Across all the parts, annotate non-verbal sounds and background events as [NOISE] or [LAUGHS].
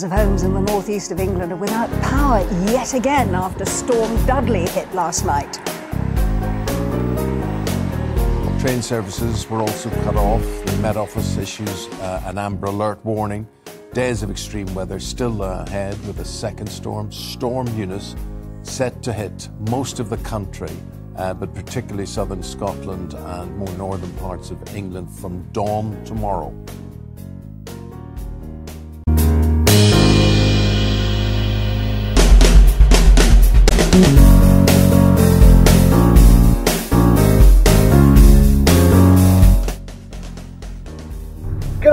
Thousands of homes in the northeast of England are without power yet again after Storm Dudley hit last night. Train services were also cut off. The Met Office issues uh, an amber alert warning. Days of extreme weather still ahead with a second storm, Storm Eunice, set to hit most of the country, uh, but particularly southern Scotland and more northern parts of England from dawn tomorrow. Good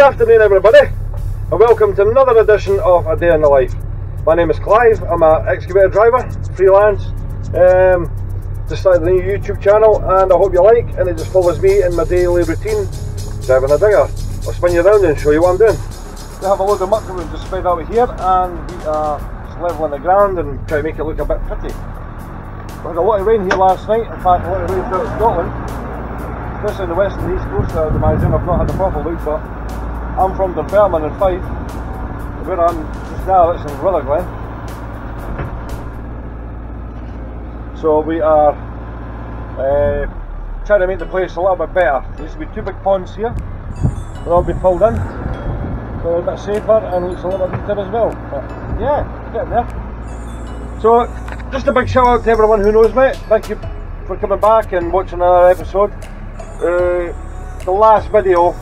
afternoon, everybody, and welcome to another edition of A Day in the Life. My name is Clive, I'm an excavator driver, freelance. Um, just started a new YouTube channel, and I hope you like, and it just follows me in my daily routine driving a digger. I'll spin you around and show you what I'm doing. We have a load of muck that just spread out here, and we are just leveling the ground and try to make it look a bit pretty. We had a lot of rain here last night, in fact, a lot of rain throughout Scotland especially in the west and east coast, I would imagine. I've not had a proper look, but I'm from Dunfermline in Fife. Where I'm just now, it's in Rutherglen. So we are uh, trying to make the place a little bit better. There used to be two big ponds here. They've all been filled in. So a bit safer and looks a little bit neater as well. But yeah, getting there. So just a big shout out to everyone who knows me. Thank you for coming back and watching another episode. Uh, the last video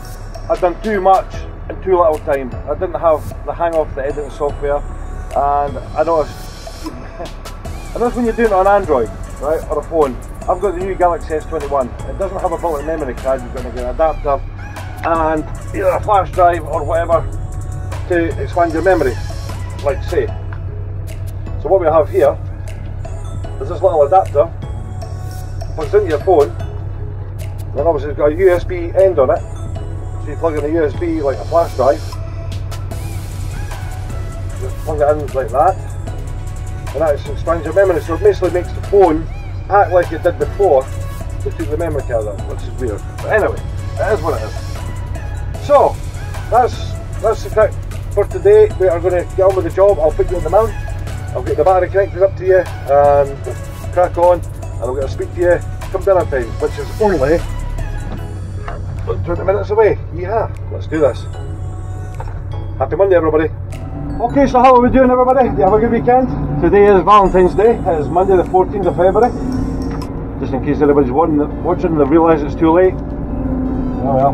I'd done too much in too little time. I didn't have the hang of the editing software and I noticed [LAUGHS] I noticed when you're doing it on Android, right, or a phone, I've got the new Galaxy S21. It doesn't have a built-in memory card, you've got to get an adapter and either a flash drive or whatever to expand your memory, like say. So what we have here is this little adapter. Plugs into your phone. Then obviously it's got a USB end on it, so you plug in a USB like a flash drive, just plug it in like that, and that expands your memory, so it basically makes the phone act like it did before to took the memory card out, which is weird. But anyway, it is what it is. So, that's, that's the crack for today. We are going to get on with the job, I'll put you in the mount, I'll get the battery connected up to you, and crack on, and I'll get to speak to you come dinner time, which is only 20 minutes away. Yeah, let's do this. Happy Monday, everybody. Okay, so how are we doing, everybody? You have a good weekend? Today is Valentine's Day. It is Monday, the 14th of February. Just in case anybody's watching and they realise it's too late. Oh well.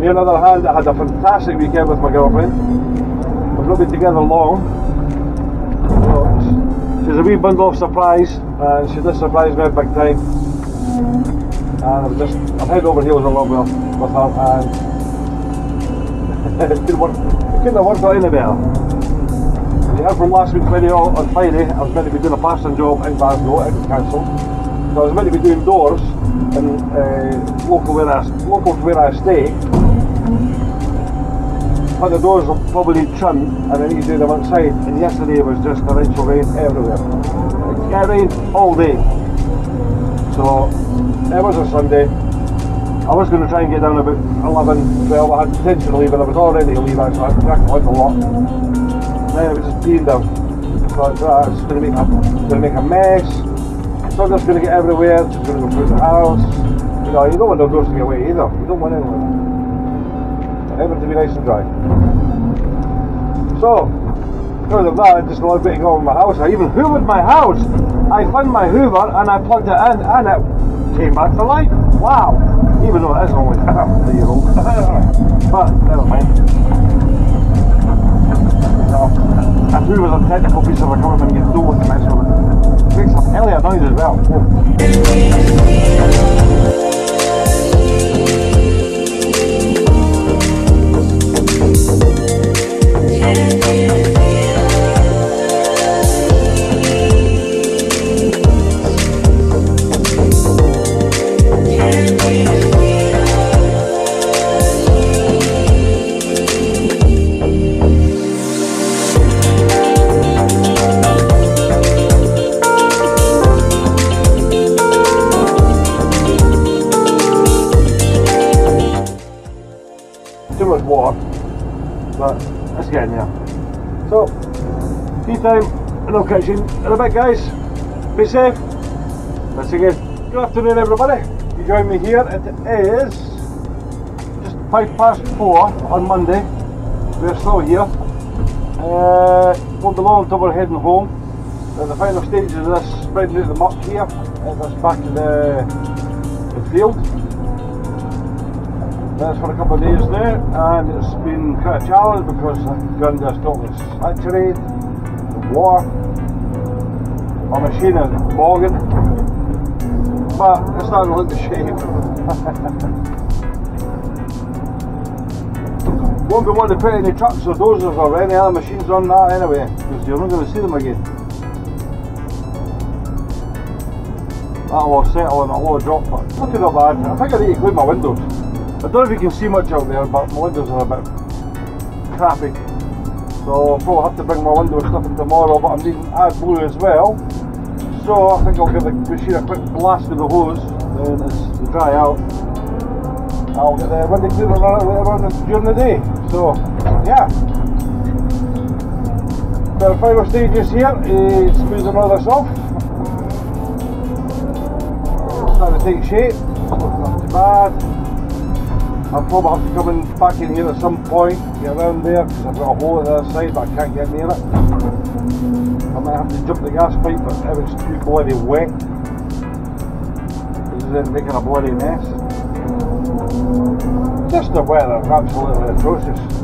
Me, on the other hand, I had a fantastic weekend with my girlfriend. We've not been together long. She's a wee bundle of surprise, and she did surprise me big time and I'm just I'm head over heels in love with, with her and it [LAUGHS] couldn't, work, it couldn't have worked out any better. As you heard from last week's video on Friday, I was meant to be doing a plastering job in Glasgow, it was cancelled. So I was meant to be doing doors in uh, local where I local to where I stay. But the doors will probably trimmed and need to do them outside and yesterday was just torrential rain everywhere. It rained all day. So it was a Sunday. I was going to try and get down about 11, 12. I had intention to leave, but I was already leaving, so I cracked like a lot. Then it was just peeing down. So I was going to make a, going to make a mess. So I'm just going to get everywhere. Just going to go through the house. You know, you don't want the doors to get wet either. You don't want anyone. Want to be nice and dry. So, because of that, I just loved getting with my house. I even hoovered my house. I found my hoover and I plugged it in and it came back to life. Wow. Even though it is only [LAUGHS] a year old. [LAUGHS] but never mind. So, a hoover's a technical piece of equipment you don't mess with it. It makes a hell of a noise as well. Catch you in a bit, guys. Be safe. Once again, good afternoon, everybody. You join me here. It is just five past four on Monday. We're still here. Uh, won't be long until we're heading home. The final stages of this spreading out the muck here. Uh, that's back to the, the field. That's for a couple of days now, and it's been quite a challenge because I've gone to a war, a machine is bogging, but it's to look the shape. Won't be wanting to put any trucks or dozers or any other machines on that anyway, because you're not going to see them again. That will settle and a of drop, but not too bad. I think I need to clean my windows. I don't know if you can see much out there, but my windows are a bit crappy. So I'll probably have to bring my window stuff in tomorrow, but I'm needing AdBlue as well. So I think I'll give the machine a quick blast with the hose, then it's to dry out. I'll get the window cleaner on it later on during the day. So yeah. The final stages here is smoothing all this off. It's Starting to take shape, not too bad. I'll probably have to come in back in here at some point, get around there, because I've got a hole at the other side, but I can't get near it. I might have to jump the gas pipe, but if it's too bloody wet, this is it making a bloody mess. Just the weather, absolutely atrocious.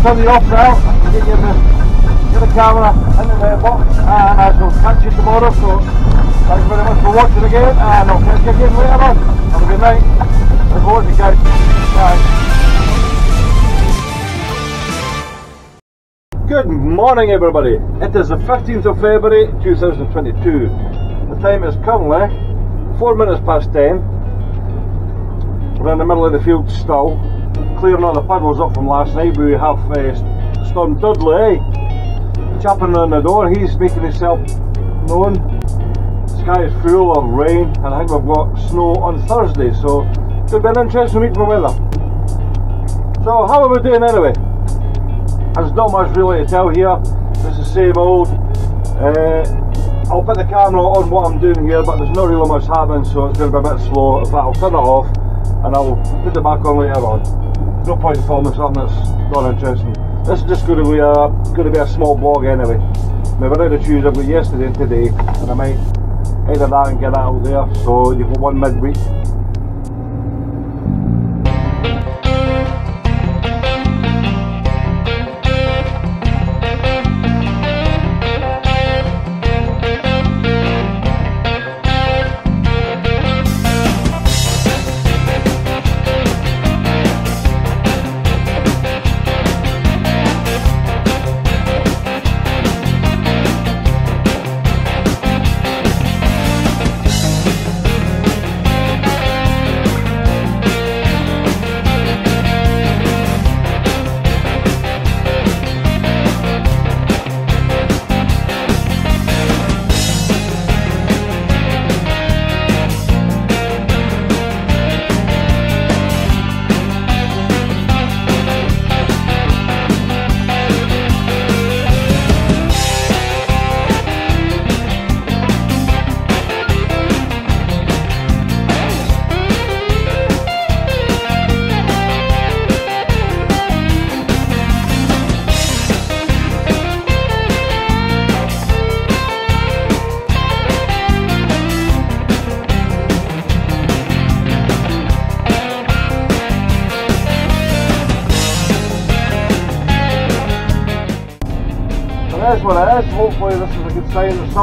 You off now, get you the, get the camera into the box and I shall catch you tomorrow so thanks very much for watching again and I'll catch you again later on. Have a good night. Forward to guys. Bye. Good morning everybody. It is the 15th of February 2022. The time is currently eh? 4 minutes past 10. We're in the middle of the field still clearing all the puddles up from last night. We have uh, Storm Dudley eh? chapping on the door. He's making himself known. The sky is full of rain, and I think we've got snow on Thursday, so it'll be an interesting week for weather. So, how are we doing anyway? There's not much really to tell here. This is same old. Uh, I'll put the camera on what I'm doing here, but there's not really much happening, so it's going to be a bit slow. Fact, I'll turn it off and I'll put it back on later on no point in filming something that's not interesting. This is just going to be a going to be a small blog anyway. Now we're out to choose I've got yesterday and today, and I might either that and get that out there. So you've got one midweek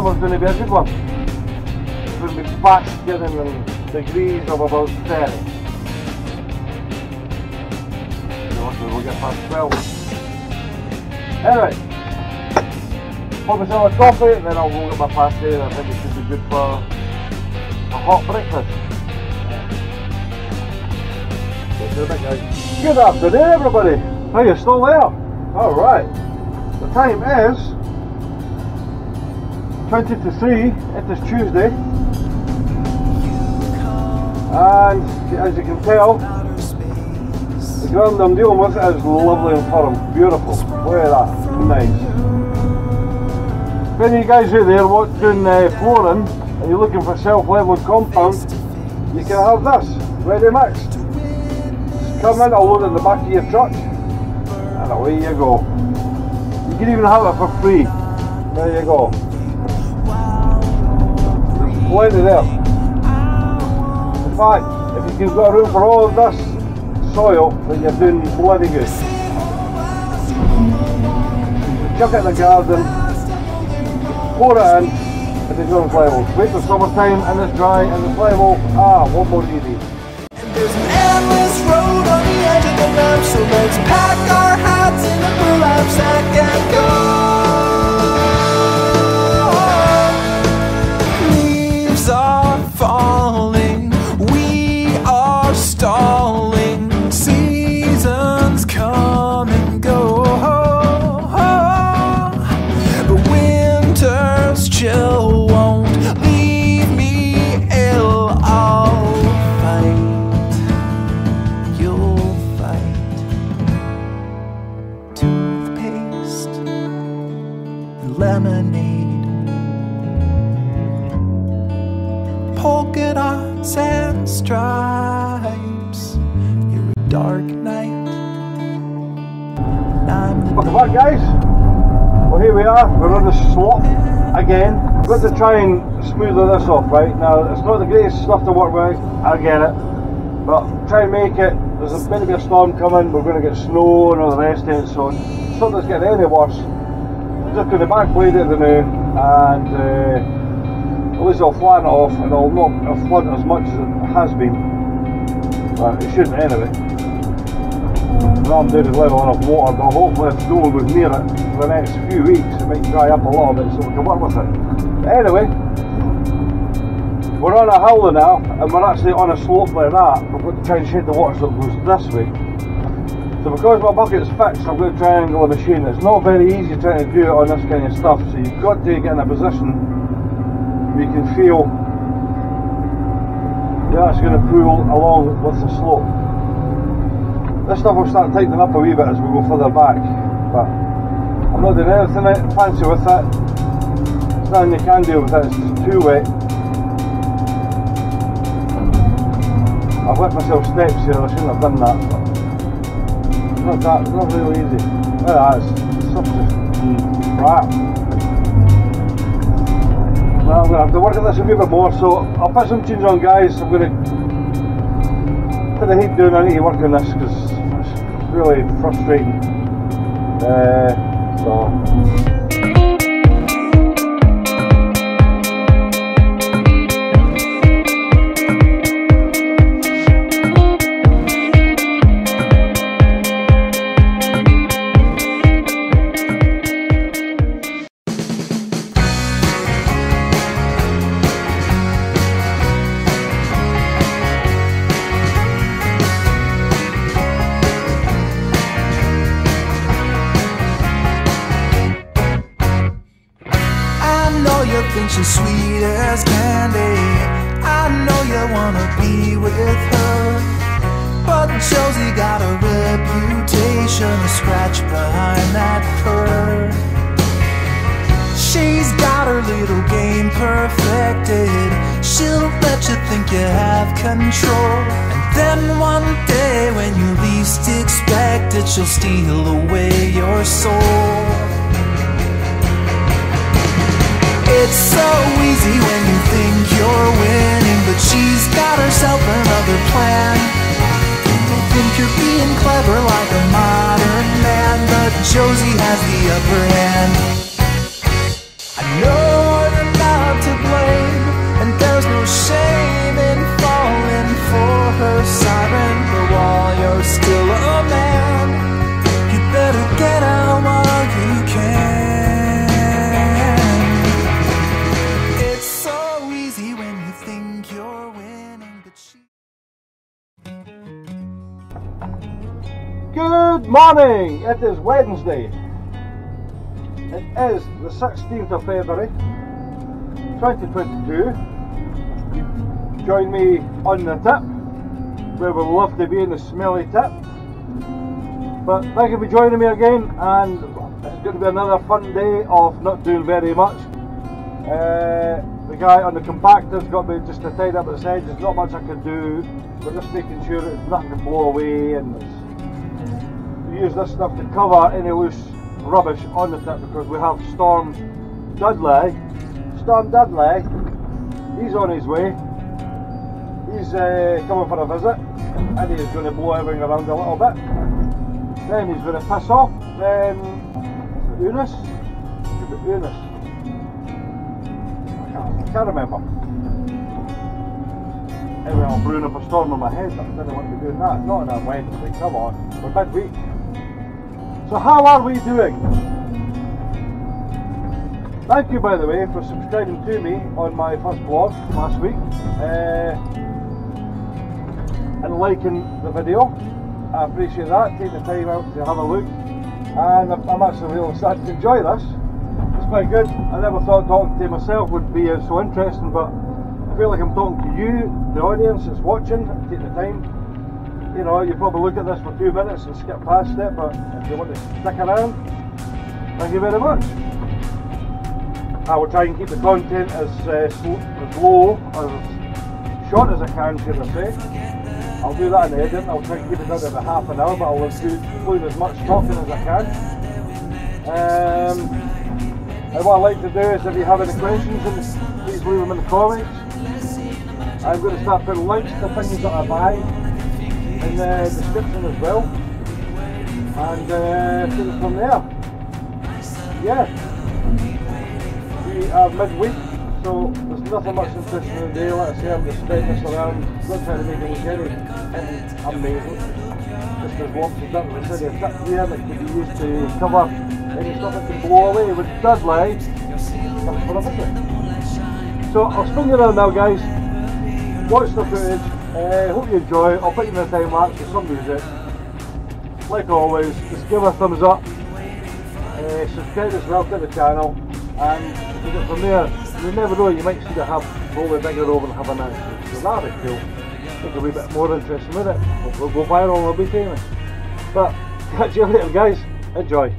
sign going to be a good one. It's going to be basking in degrees of about 30. So we'll get past 12. Anyway, Pour myself a coffee, and then I'll go get my pasty, and I think it should be good for a hot breakfast. Good afternoon, everybody. Are you still there? All right. The time is 20 to 3. It is Tuesday. And as you can tell, the ground I'm dealing with is lovely and firm. Beautiful. Look at that. Nice. If any of you guys out there want doing uh, flooring and you're looking for self-leveling compound, you can have this. Ready mixed. Come in, I'll load it in the back of your truck, and away you go. You can even have it for free. There you go. Plenty there. In fact, if you've got room for all of this soil, then you're doing bloody good. Chuck it in the garden, pour it in, and it's on level. Wait till summertime and it's dry and level. Ah, one more easy. There's an endless road on the edge of the map, so let's pack our hats in a burlap sack and go. And stripes. You're a dark night, and I'm the Welcome back guys. Well here we are, we're on the slope again. I'm going to try and smoother this off right. Now it's not the greatest stuff to work with, I get it. But try and make it, there's a bit of a storm coming, we're going to get snow and all the rest of it, so it's not getting any worse. Just going to backblade it the new and uh, at least I'll flatten it off and it'll not flood as much as it has been. But it shouldn't anyway. What I'm doing is leveling up water, but hopefully if no one was near it for the next few weeks, it might dry up a little bit so we can work with it. But anyway, we're on a hill now, and we're actually on a slope like that. We're going to shed the water so it goes this way. So because my bucket's fixed, I'm going to triangle a machine. It's not very easy trying to do it on this kind of stuff, so you've got to get in a position you can feel you're going to pull along with the slope. This stuff will start tightening up a wee bit as we go further back, but I'm not doing anything fancy with it. Nothing you can do with it, it's too wet. I've let myself steps here, I shouldn't have done that, but not that, not really easy. That, it's stuff just crap. I'm going to have to work at this a wee bit more, so I'll put some tunes on guys, I'm going to put the heat down, I need to work on this because it's really frustrating. Uh, so, It's so easy when you think you're winning, but she's got herself another plan. You think you're being clever like a modern man, but Josie has the upper hand. Morning! It is Wednesday. It is the 16th of February 2022. Join me on the tip, we love to be in the smelly tip. But thank you for joining me again, and it's going to be another fun day of not doing very much. Uh, the guy on the compactor's got me just to tidy up at the side. There's not much I can do. We're just making sure that nothing can blow away and use this stuff to cover any loose rubbish on the tip because we have Storm Dudley. Storm Dudley, he's on his way. He's uh, coming for a visit and he's going to blow everything around a little bit. Then he's going to piss off. Then Eunice? Eunice. I can't, I can't remember. Anyway, I'm brewing up a storm on my head. I didn't want to be doing that. Not on a Wednesday. Come on. We're midweek. So how are we doing? Thank you, by the way, for subscribing to me on my first vlog last week uh, and liking the video. I appreciate that, taking the time out to have a look. And I'm, actually really starting to enjoy this. It's quite good. I never thought talking to myself would be so interesting, but I feel like I'm talking to you, the audience that's watching, take the time you know, you probably look at this for two minutes and skip past it, but if you want to stick around, thank you very much. I will try and keep the content as, uh, as low, as short as I can, should I say. I'll do that in the editing, I'll try and keep it down to about half an hour, but I'll include as much talking as I can. Um, and what I like to do is if you have any questions, please leave them in the comments. I'm going to start putting links to things that I buy in the description as well. And uh, it from there. Yeah. We are midweek, so there's nothing much interesting in the day. Like I say, I'm just spreading this around, not trying to make it look any, any amazing. Just as lots of dirt, as I said, a here that could be used to cover any stuff that can blow away with Dudley. Visit. So I'll spin you around now guys, watch the footage, uh, hope you enjoy. I'll put you in the time lapse with some music. Like always, just give a thumbs up. Uh, subscribe as well to the channel. And it from there. You never know, you might see the hub the bigger over and have an answer. So that'd be cool. Make a wee bit more interesting with it. We'll go viral, we'll be famous. But [LAUGHS] catch you later guys. Enjoy.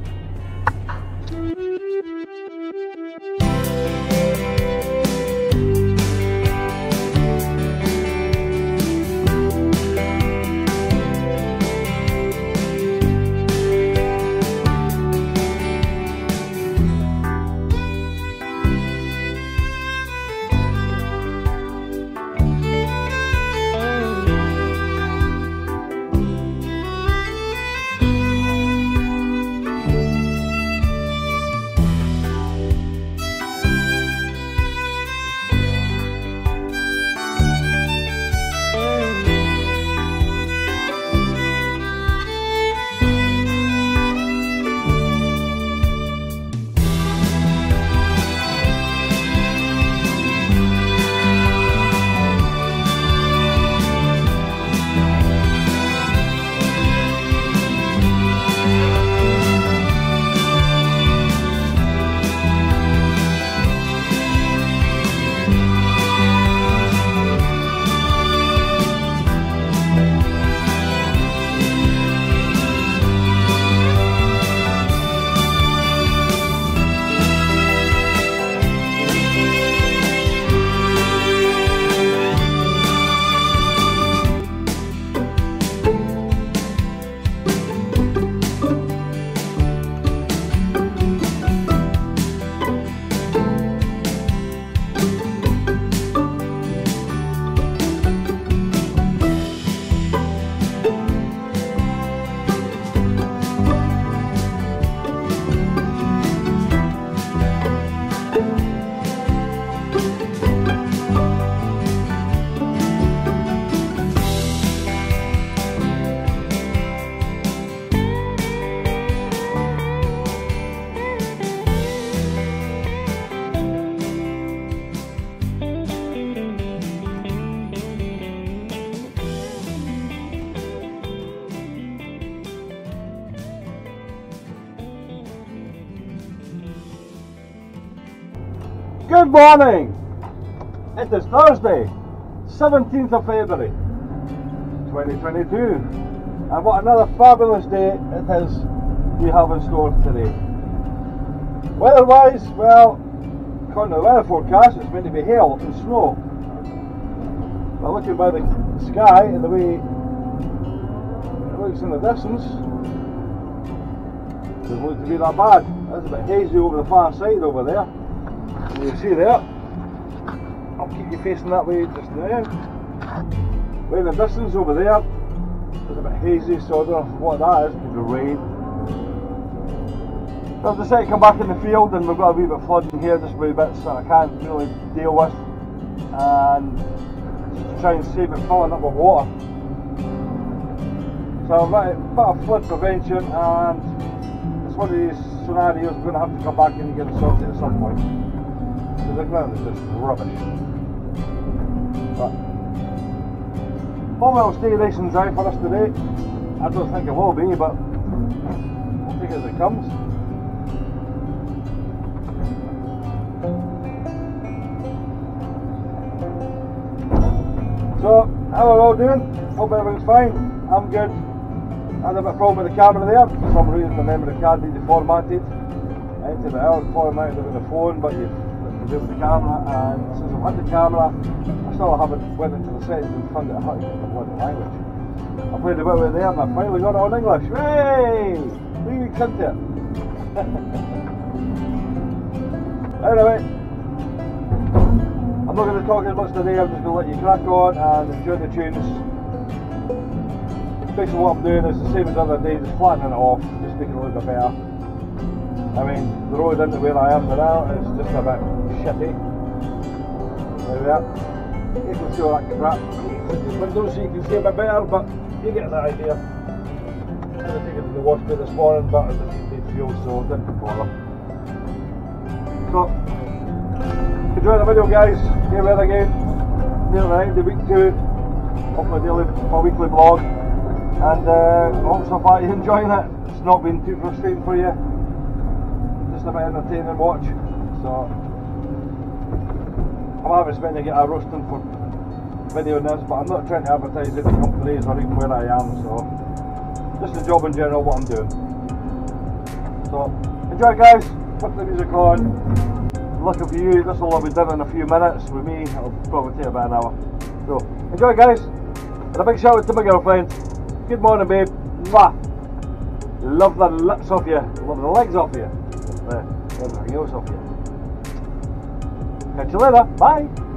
Good morning! It is Thursday, 17th of February 2022, and what another fabulous day it is we have in store today. Weather wise, well, according to the weather forecast, it's meant to be hail and snow. But looking by the sky and the way it looks in the distance, it doesn't look to be that bad. It's a bit hazy over the far side over there. You see there. I'll keep you facing that way just now. In the distance over there, it's a bit hazy, so I don't know what that is, could be rain. So I've decided to come back in the field and we've got a wee bit of flooding here, just wee bits that I can't really deal with. And to try and save it filling up with water. So I've got a bit of flood prevention and it's one of these scenarios we're going to have to come back in and get sorted at some point the ground is just rubbish. But it'll stay and dry for us today. I don't think it will be, but we'll take it as it comes. So, how are we all doing? Hope everything's fine. I'm good. I had a bit of a problem with the camera there. For some reason the memory card needed formatted. I entered it out, formatted it with the phone, but you do with the camera and since I've had the camera I still haven't went into the settings and found out how to the bloody language. I played a bit with it there and I finally got it on English. Hey! Three weeks into it. [LAUGHS] anyway, I'm not going to talk as much today, I'm just going to let you crack on and enjoy the tunes. Basically what I'm doing is the same as the other day, just flattening it off, just making it a bit better. I mean, the road into where I am now is just a bit shitty. There we are. You can see all that crap. Windows so you can see a bit better, but you get the idea. I'm going to take it to the wash bay this morning, but it doesn't need fuel, so it didn't bother. So, enjoy the video guys. Here we are again. Near the end of week two of my daily, my weekly vlog. And uh, I hope so far you're enjoying it. It's not been too frustrating for you just a bit entertaining watch. So I'm having spent to get a roasting for video this, but I'm not trying to advertise any companies or even where I am. So just the job in general, what I'm doing. So enjoy, guys. Put the music on. Lucky for you, this will all be done in a few minutes. With me, it'll probably take about an hour. So enjoy, guys. And a big shout out to my girlfriend. Good morning, babe. Mwah. Love the lips off you. Love the legs off you Catch you later. Bye.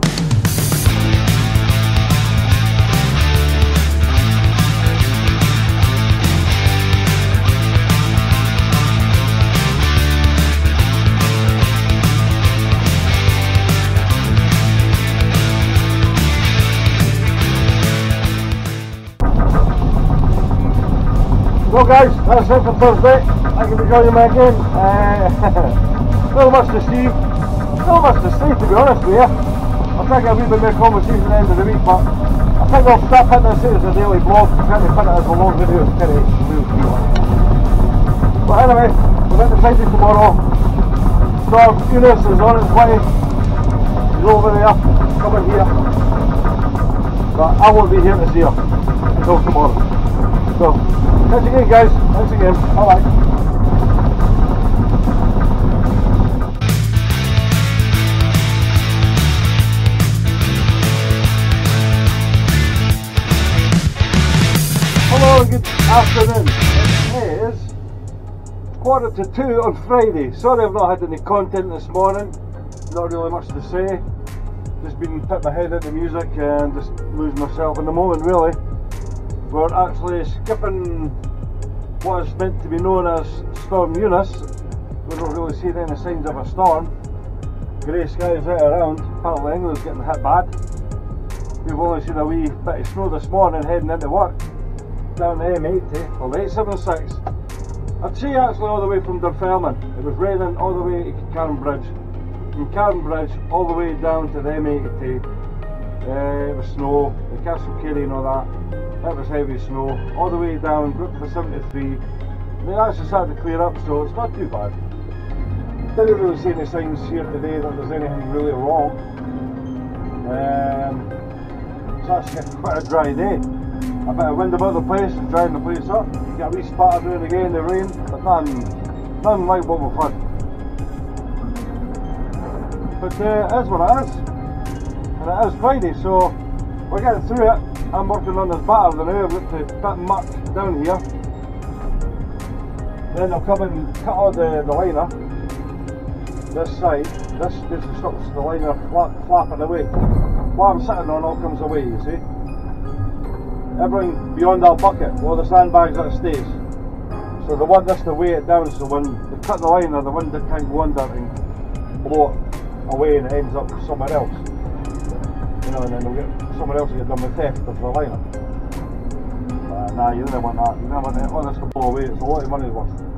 Guys, that's it for Thursday. Thank you for joining me again. Uh, [LAUGHS] not much to see. Not much to see, to be honest with you. Try to get a wee bit more conversation at the end of the week, but I think I'll stop hitting this as a daily blog, trying to put it as a long video instead of real video. But anyway, we're going to Friday tomorrow. Storm Eunice is on its way. He's over there, coming here. But I won't be here to see her until tomorrow. So, thanks again guys, thanks again, bye bye. Hello and good afternoon. It is quarter to two on Friday. Sorry I've not had any content this morning, not really much to say. Just been putting my head into music and just losing myself in the moment really. We're actually skipping what is meant to be known as Storm Eunice. We're not really seeing any signs of a storm. Grey skies right around. Apparently England's getting hit bad. We've only seen a wee bit of snow this morning heading into work. Down the M80, or the 876. I'd say actually all the way from Dunfermline. It was raining all the way to Carn Bridge. From Carn Bridge all the way down to the M80. Uh, it was snow, Castlecary and all that. That was heavy snow. All the way down, got to 73. I mean, that's just had to clear up, so it's not too bad. Didn't really see any signs here today that there's anything really wrong. Um, it's actually [LAUGHS] quite a dry day. A bit of wind about the place and drying the place up. You get a wee spatter there again in the rain, but none, none like what we've had. But uh, it is what it is. And it is Friday, so we're getting through it. I'm working on this batter than now. I've got to much down here. Then I'll come and cut out the, the liner. This side. This just stops the liner flapping away. What I'm sitting on all comes away, you see. Everything beyond that bucket, all the sandbags that stays. So they want that's to weigh it down so when they cut the liner, the wind can't go under and blow it away and it ends up somewhere else. You know, and then we'll get som er også gitt om effekt og så var det. Nei, det var, det var, det var, det var, det var, det var, det var, det var, det var, det